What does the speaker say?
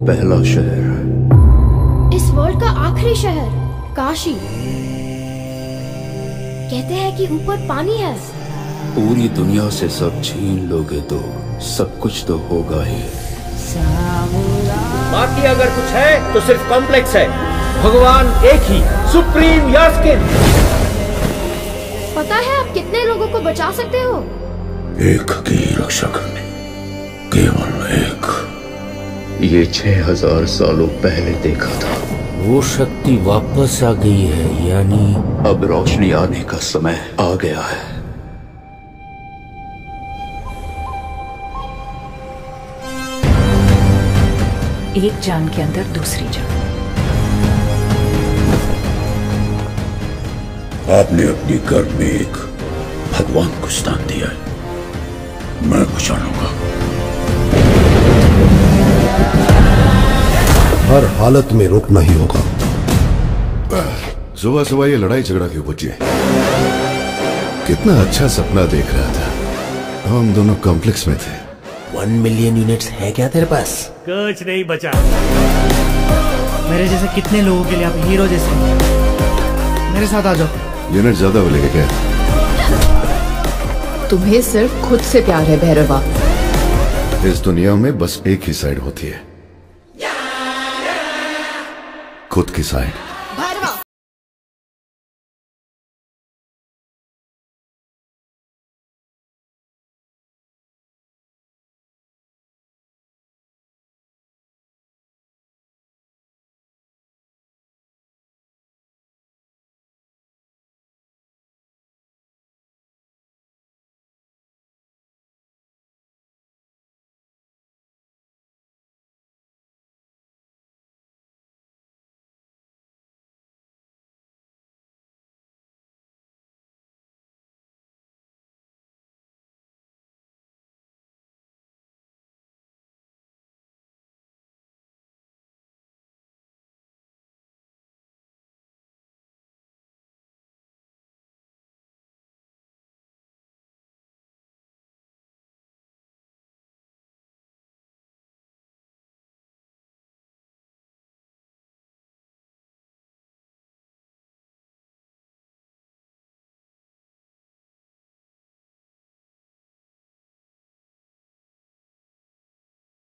पहला शहर। इस वर्ल्ड का आखिरी शहर काशी। कहते हैं कि ऊपर पानी है। पूरी दुनिया से सब छीन लोगे तो सब कुछ तो होगा ही। बाकी अगर कुछ है तो सिर्फ़ कॉम्प्लेक्स है। भगवान एक ही सुप्रीम यास्किन पता है आप कितने लोगों को बचा सकते हो? एक की रक्षा करने केवल एक। ये छह हज़ार सालों पहले देखा था। वो शक्ति वापस आ गई है यानी अब रोशनी आने का समय आ गया है। एक जान के अंदर दूसरी जान। आपने अपनी घर में एक भगवान को स्थान दिया है। मैं पहचानूँगा हर हालत में रुकना ही होगा। सुबह सुबह ये लड़ाई झगड़ा क्यों बची कितना अच्छा सपना देख रहा था। हम दोनों कॉम्प्लेक्स में थे। वन मिलियन यूनिट्स है क्या तेरे पास? कुछ नहीं बचा। मेरे जैसे कितने लोगों के लिए आप हीरो जैसे मेरे साथ आ जाओ। यूनिट ज़्यादा मिलेगा क्या? तुम्हें सिर्फ़ खुद से प्यार है भैरवा। इस दुनिया में बस एक ही साइड होती है। खुद की साइड भैरवा